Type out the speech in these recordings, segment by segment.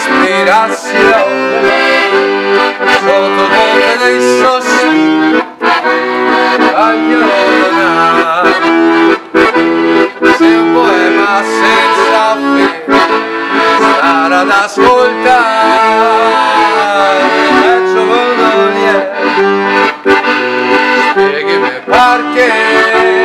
tutta ispirazione sotto ponte dei sossi un poema senza fine stare ad ascoltare Faccio volonie Spiegami perché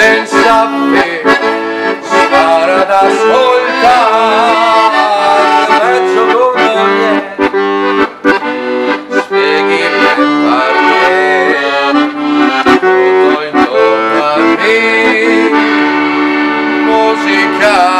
senza fine spara ad ascoltare mezzo con niente spieghi per perché tutto intorno a me. Musica